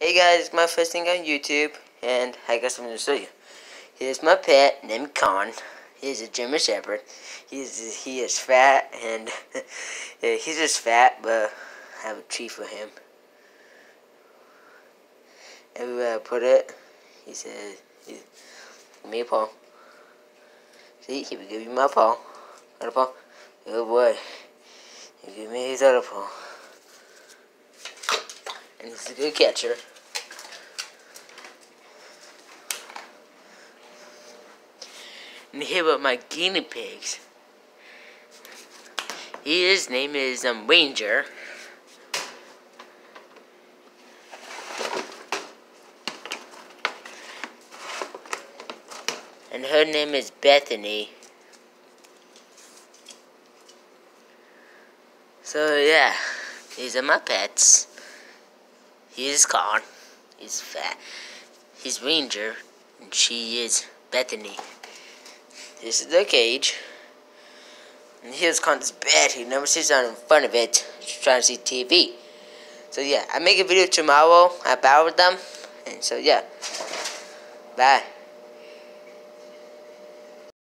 Hey guys, my first thing on YouTube, and I got something to show you. Here's my pet named Con. He's a German Shepherd. He's he is fat, and yeah, he's just fat, but I have a treat for him. Everywhere I put it, he says, "Give me a paw." See, he will give you my paw. Other paw. Good boy. He give me his other paw and he's a good catcher. And here are my guinea pigs. His name is um, Ranger. And her name is Bethany. So yeah, these are my pets. He's Con. He's fat. He's Ranger. And she is Bethany. This is the cage. And here's Con's bed. He never sits down in front of it. He's trying to see TV. So yeah, I make a video tomorrow about them. And so yeah. Bye.